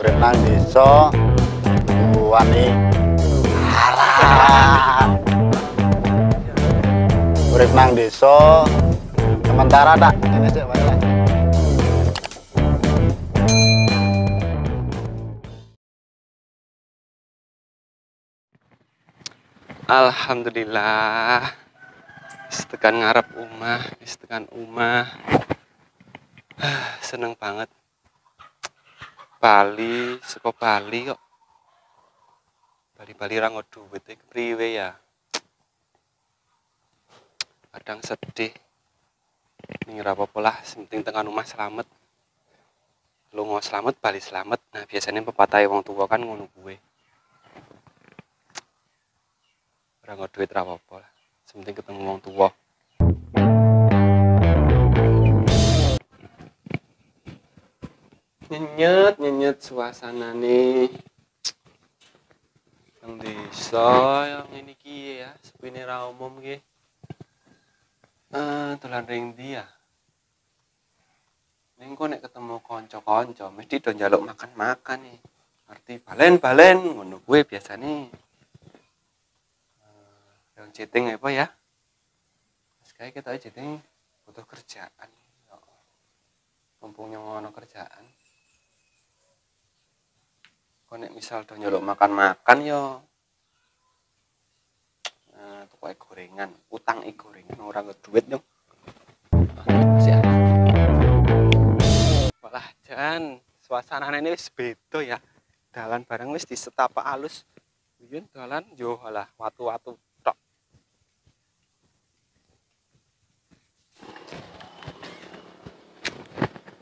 urip nang desa wani alah urip nang desa sementara tak ini sih wae lah Alhamdulillah. Wis tekan ngarep omah, wis tekan omah. Ah, Seneng banget. Bali, saka Bali kok. Bali-bali ra ngo duwit iki kepriwe ya? Kadang sedih. Ning ra apa-apa penting tekan omah selamat. Lunga selamat, bali selamat. Nah, biasanya pepatah wong tua kan ngono kuwe. ora nggak duit ra. Sementing ketemu wong tua. Nyenyet, nyenyet suasana nih. Yang desa yang ini ki ya, sepine ra umum ki. Eh, dolan ring ndi ya? Ning kok nek ketemu kanca-kanca mesti do njaluk makan-makan nih. Ngerti balen-balen ngono kuwe biasane. yang chatting apa ya sekali kita chatting butuh kerjaan mumpung ngono kerjaan kok misal do nyolok makan-makan yo. Nah tuku gorengan utang i gorengan ora nggak duit yo malah jan suasana ini wis beda ya. Dalan bareng wis di setapak alus. Biyen dalan yo alah watu-watu tok.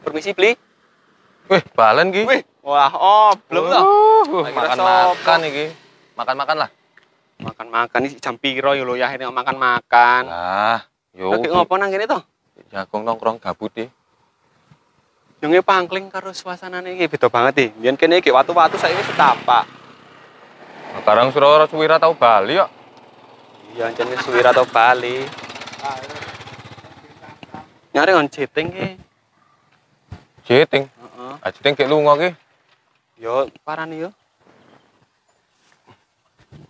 Permisi beli. Wih, balen ki. Wih, wah, oh, belum toh. Uh, makan-makan sopo. iki. Makan-makan lah. Makan-makan ini jam piro yo ya ini makan-makan. Lah, yo. Lagi ngopo nang kene to? Jagung nongkrong gabut e. Yang pangkling karo suasanane iki beda banget iki. Biyen kene iki watu-watu saiki wis setapak. Sekarang Surabaya suwira tau Bali kok. Iya, jane suwira atau Bali. Nyari on chatting ki. Jiting. Heeh. Ah jiting kayak lunga ki. Yo parani yo.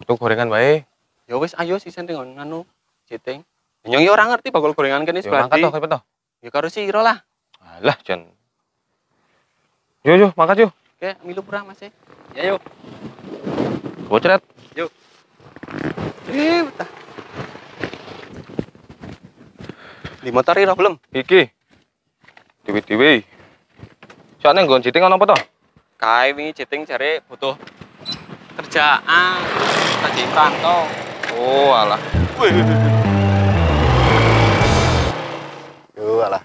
Tuh gorengan wae. Yo wis ayo sisen dengan anu chatting. Nyong yo ora ngerti bakul gorengan kene Yo mangkat sebadi. toh, cepet toh. Ya karo sira lah. Alah, Jan. Yo yo, mangkat yo. Oke, milu pura Mas. e. Ya yuk. Bocret. Eh, betah. Di motor ira belum? Iki. Dewi-dewi. Soalnya nggon jiting ono apa toh? Kae wingi jare butuh kerjaan, kerja pantau. Oh, alah. yo alah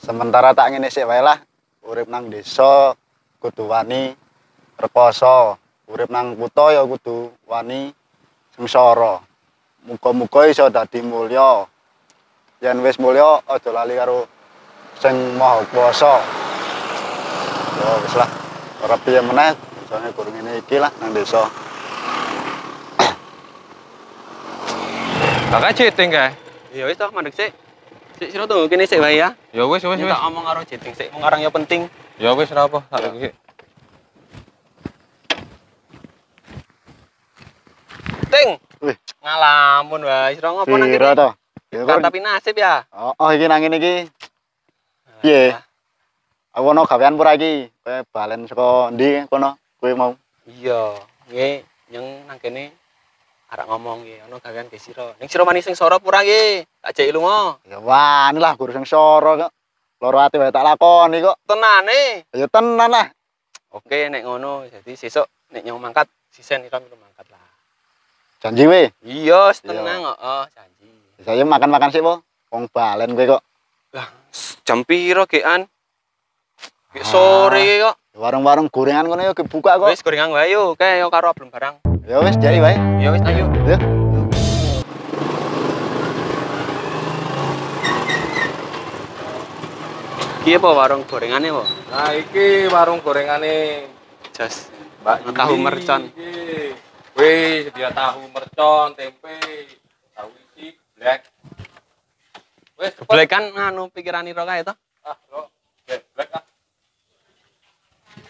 sementara tak ngene sih wae lah urip nang desa kudu wani reposo urip nang kutha ya kudu wani sengsara muga-muga iso dadi mulya yen wis mulya aja lali karo sing maha kuwasa ya wis lah ora piye meneh soalnya kurang ngene iki lah nang desa Kakak jiting kae. Ya wis toh mandek sik. Sik sira tunggu kene sik wae ya. Ya wis wis wis. Minta omong karo chatting sik, wong arang ya penting. Ya wis ora apa. Tak iki. Ting. Wih. Ngalamun wae, sira ngopo nang kene? to ya Kan tapi nasib ya. oh, oh iki nang ngene iki Piye? Aku ono gawean pura iki kowe balen saka ndi kono kowe mau Iya, nggih, nyeng nang kene arek ngomong nggih, ono gawean ke sira. Ning sira manis sing sora pura nggih. Tak jeki lunga. Ya wani lah guru sing soro kok. Loro ati wae tak lakoni kok. Tenane. Ya tenan lah. Oke, nek ngono, jadi sesuk nek nyong mangkat, sisen ira milu mangkat lah. Janji we. Iya, wis tenang kok. Oh, janji. Saya makan-makan sih, Po. Wong balen kowe kok. S- Jam piro gekan? Ge Ah. sore kok. Warung-warung gorengan kono yo kebuka kok. Wis gorengan wae yo, kae yo karo belum barang. Ya wis jadi wae. Ya wis ayo. Ya. Piye po warung gorengane po? Nah, iki warung gorengane Jas. Mbak tahu mercon. iki. Wih, dia tahu mercon, tempe, tahu isi, black. Wis, cepet. Boleh kan nganu pikiran ira kae to? Ah, bro. Black, black ah.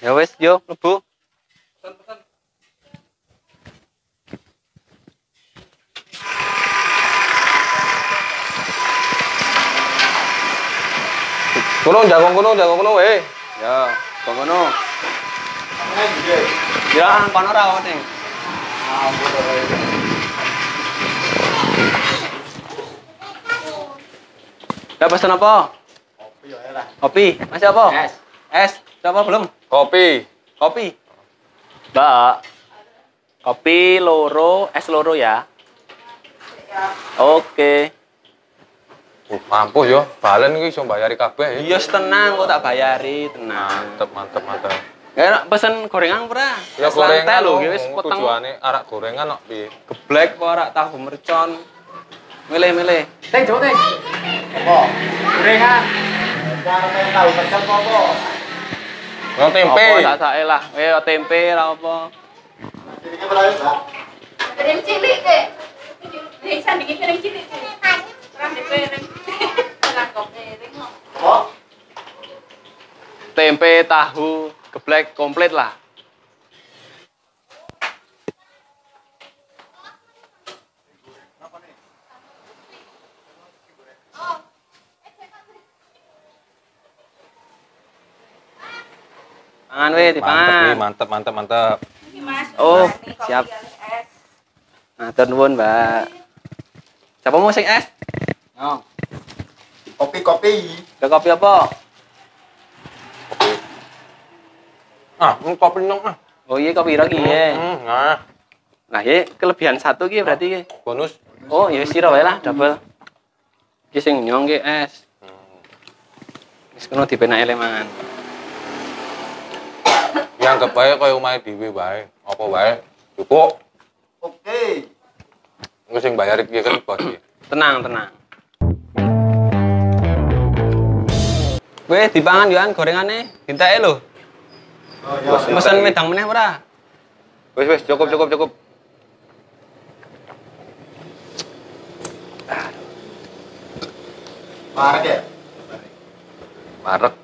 Ya wes, yo mlebu. Pesan pesan. Kono jago kono jago kono eh. Ya, kok ngono. Ya, kono ra ning. Udah pesen apa? Kopi ya lah. Kopi. Masih apa? Es. Es. Coba belum? Kopi. Kopi. Mbak. Kopi loro, es loro ya. Oke. Oh, mampus yo, balen iki iso mbayari kabeh. Iya, tenang kok tak bayari, tenang. Mantep, mantep, mantep. Ya pesen gorengan ora? Ya Es gorengan lho, lho, wis potong tujuane arak gorengan kok piye? geblek apa arak tahu mercon. Milih-milih. Teng, coba teng. Apa? Gorengan. Cara main tahu pecel apa? Yang tempe. Apa tak sae lah. Eh tempe ra apa. Ke? Piring cilik deh. Piring sandingi piring cilik. Orang di piring. Kok. Apa? Tempe, tahu, geblek komplit lah. Pangan weh, Mantep, dipangan. mantep, mantep, mantep. Ini Mas. Oh, kopi siap. Matur nuwun, Mbak. Siapa mau sing es? Kopi-kopi. Ada kopi apa? Ah, ini kopi nong ah. Oh iya kopi lagi ya. Hmm, nah, Nah, ya kelebihan satu ki berarti ki. bonus. Oh, ya sira wae lah double. Ki sing nyong ki es. Wis kono dipenake leman. Yang kebaik kaya omahe dhewe wae. Apa wae? Cukup. Oke. Engko sing bayar iki kan bos. Tenang, tenang. Weh, dipangan yo an gorengane. Dintake lho. Oh, ya. Pesen medang meneh ora? Wis wis cukup cukup cukup. Marek ya? Marek.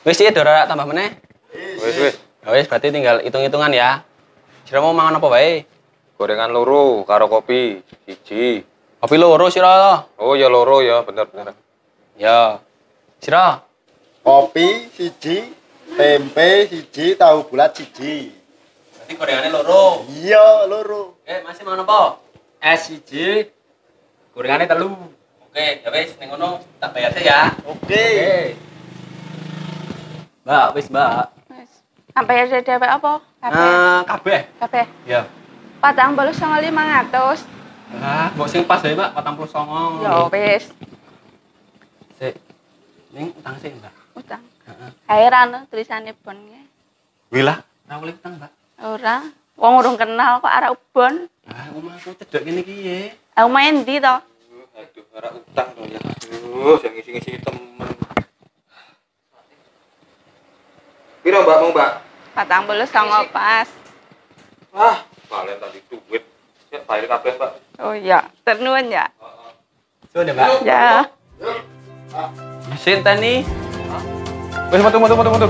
Wis iki dora tambah meneh. Wis wis. Ya wis berarti tinggal hitung-hitungan ya. Sira mau mangan apa wae? Gorengan loro karo kopi siji. Kopi loro sira. Oh ya loro ya, bener bener. Ya. Sira. Kopi siji, tempe siji, tahu bulat siji. Berarti gorengane loro. Iya, loro. Eh, masih mangan apa? Es siji. Gorengane telu. Oke, ya wis ning ngono tak bayar ya. Oke. Mbak, wis Mbak. Wes. Sampai ada dhewe apa? Kabeh. Eh, kabeh. Kabeh. Ya. Patang bolu sama lima ngatus. Ah, mbok sing pas ae, Mbak, 49. Ya wis. Sik. Ning utang sih, Mbak. Utang. Heeh. Heran tulisannya bon ya. Wih lah, ra boleh utang, Mbak. Ora. Wong urung kenal kok arek ubon. Ah, omahku cedek ngene iki ye. Aku main di to. Aduh, ora utang to ya. Aduh, yang ngisi-ngisi temen. Piro Mbak mau Mbak? Patang bolu sama pas. Ah, kalian tadi duit. Ya bayar kabeh Mbak. Oh iya, ternuan ya. Sudah, Mbak. Ya. Sinteni, Wis metu metu metu metu.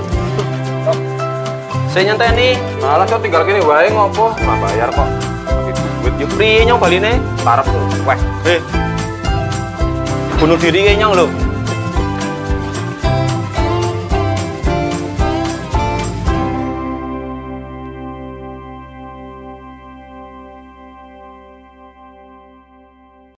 saya nyenteni. Malah kok tinggal gini wae ngopo? Nggak bayar kok. Tapi duit Ya priye nyong baline? parep tuh. Weh, Eh. Bunuh diri kayak nyong lho.